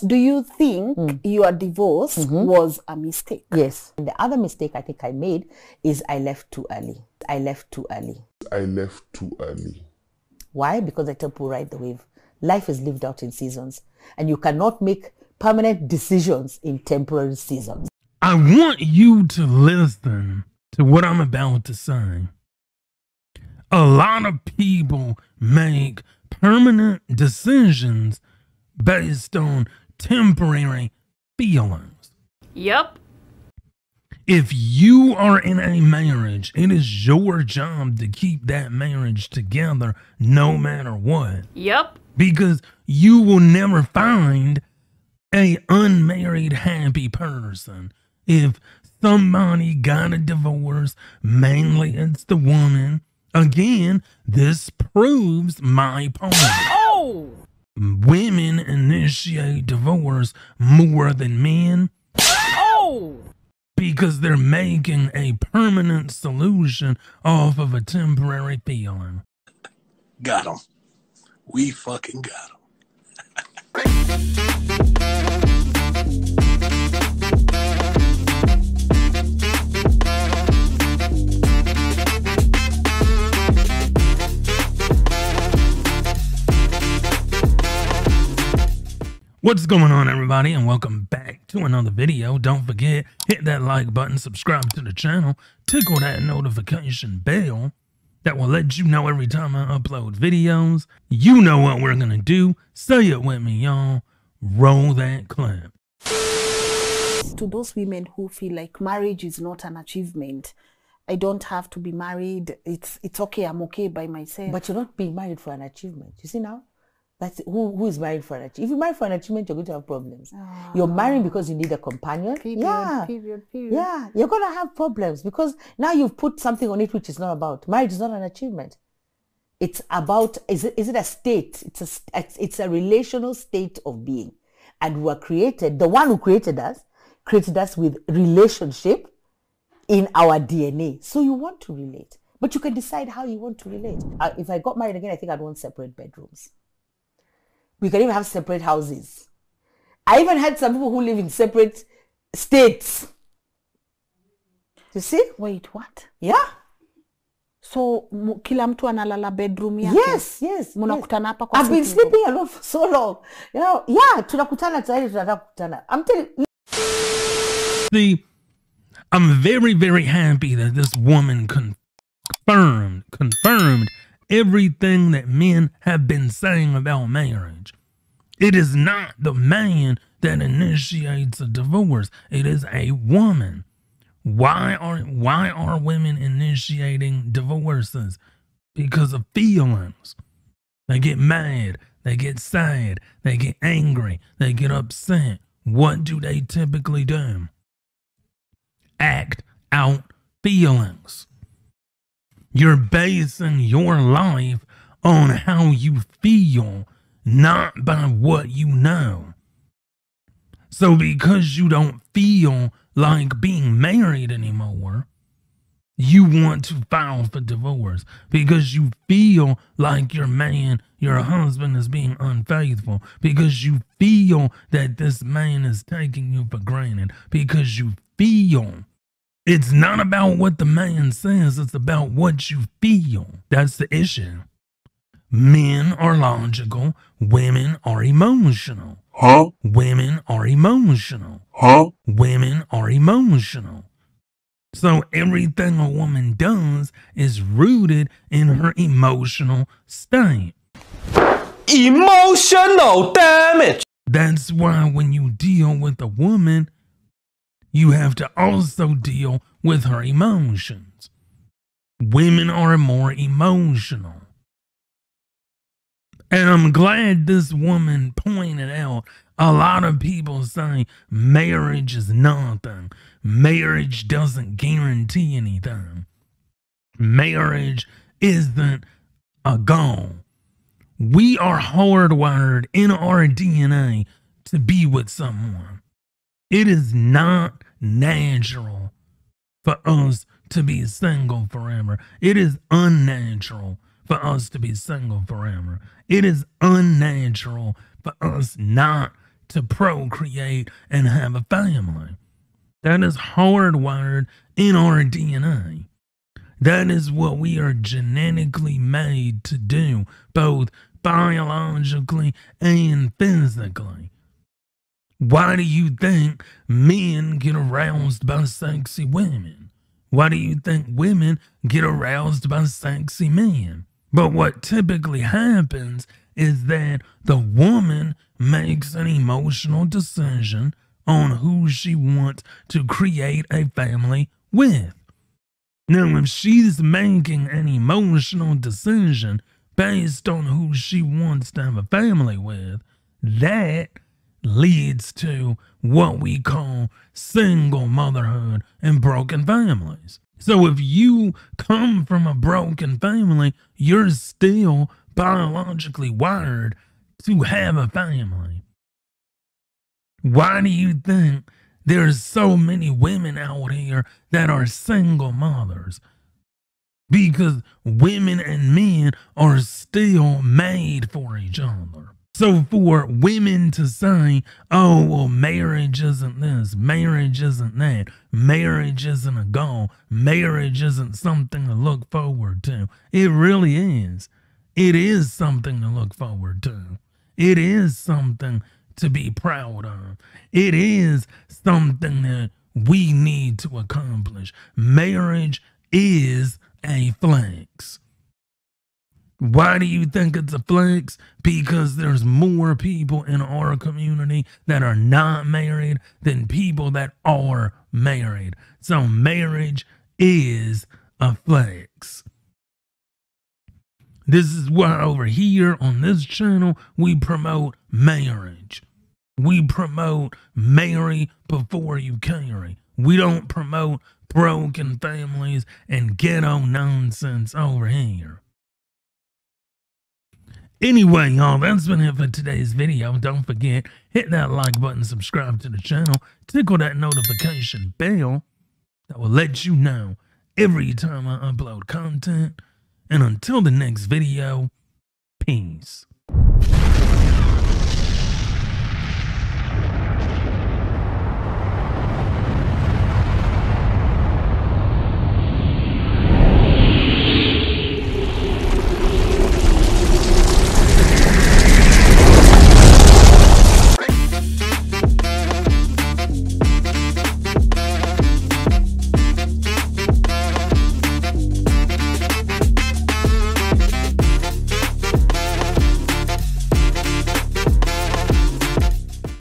Yes. Do you think Mm. your divorce Mm-hmm. was a mistake? Yes. And the other mistake I think I made is I left too early. I left too early. I left too early. Why? Because I tell people ride the wave. Life is lived out in seasons, and you cannot make permanent decisions in temporary seasons. I want you to listen to what I'm about to say. A lot of people make permanent decisions based on temporary feelings. Yep. If you are in a marriage, it is your job to keep that marriage together no matter what. Yep. Because you will never find a unmarried happy person. If somebody got a divorce, mainly it's the woman. Again, this proves my point. Oh! Women initiate divorce more than men Oh! because they're making a permanent solution off of a temporary feeling. Got him. We fucking got him. What's going on, everybody, and welcome back to another video. Don't forget, hit that like button, subscribe to the channel, tickle that notification bell. That will let you know every time I upload videos. You know what we're gonna do. Say it with me, y'all. Roll that clip. To those women who feel like marriage is not an achievement, I don't have to be married. It's it's okay. I'm okay by myself. But you're not being married for an achievement. You see now? That's who who is married for an achievement. If you marry for an achievement, you're going to have problems. You're marrying because you need a companion. period, yeah. period, period. Yeah. You're gonna have problems because now you've put something on it which is not about. Marriage is not an achievement. It's about is it, is it a state? It's a it's, it's a relational state of being. And we were created, the one who created us, created us with relationship in our DNA. So you want to relate. But you can decide how you want to relate. Uh, if I got married again, I think I'd want separate bedrooms. We can even have separate houses. I even had some people who live in separate states. You see? Wait, what? Yeah. So mu- kila mtu analala bedroom yake? Yes, yes. Mnakutana yes. hapa kwa I've been sitting room. sleeping alone for so long. You know, yeah, tunakutana tayari tunataka kukutana. I'm telling you. See, I'm very, very happy that this woman confirmed, confirmed everything that men have been saying about marriage. It is not the man that initiates a divorce. It is a woman. Why are why are women initiating divorces? Because of feelings. They get mad, they get sad, they get angry, they get upset. What do they typically do? act out feelings. You're basing your life on how you feel, not by what you know. So, because you don't feel like being married anymore, you want to file for divorce. Because you feel like your man, your husband is being unfaithful, because you feel that this man is taking you for granted, because you feel it's not about what the man says, it's about what you feel. That's the issue. Men are logical, women are emotional. Huh? Women are emotional. Huh? Women are emotional. So everything a woman does is rooted in her emotional state. Emotional damage. That's why when you deal with a woman, you have to also deal with her emotions. Women are more emotional. And I'm glad this woman pointed out a lot of people say marriage is nothing. Marriage doesn't guarantee anything. Marriage isn't a goal. We are hardwired in our DNA to be with someone. It is not natural for us to be single forever. It is unnatural for us to be single forever. It is unnatural for us not to procreate and have a family. That is hardwired in our DNA. That is what we are genetically made to do, both biologically and physically. Why do you think men get aroused by sexy women? Why do you think women get aroused by sexy men? But what typically happens is that the woman makes an emotional decision on who she wants to create a family with. Now, if she's making an emotional decision based on who she wants to have a family with, that leads to what we call single motherhood and broken families. So if you come from a broken family, you're still biologically wired to have a family. Why do you think there's so many women out here that are single mothers? Because women and men are still made for each other. So for women to say, oh, well, marriage isn't this, marriage isn't that, marriage isn't a goal, marriage isn't something to look forward to, it really is. It is something to look forward to. It is something to be proud of. It is something that we need to accomplish. Marriage is a flex. Why do you think it's a flex? Because there's more people in our community that are not married than people that are married. So marriage is a flex. This is why over here on this channel we promote marriage. We promote marry before you carry. We don't promote broken families and ghetto nonsense over here. Anyway, y'all, that's been it for today's video. Don't forget, hit that like button, subscribe to the channel, tickle that notification bell that will let you know every time I upload content. And until the next video, peace.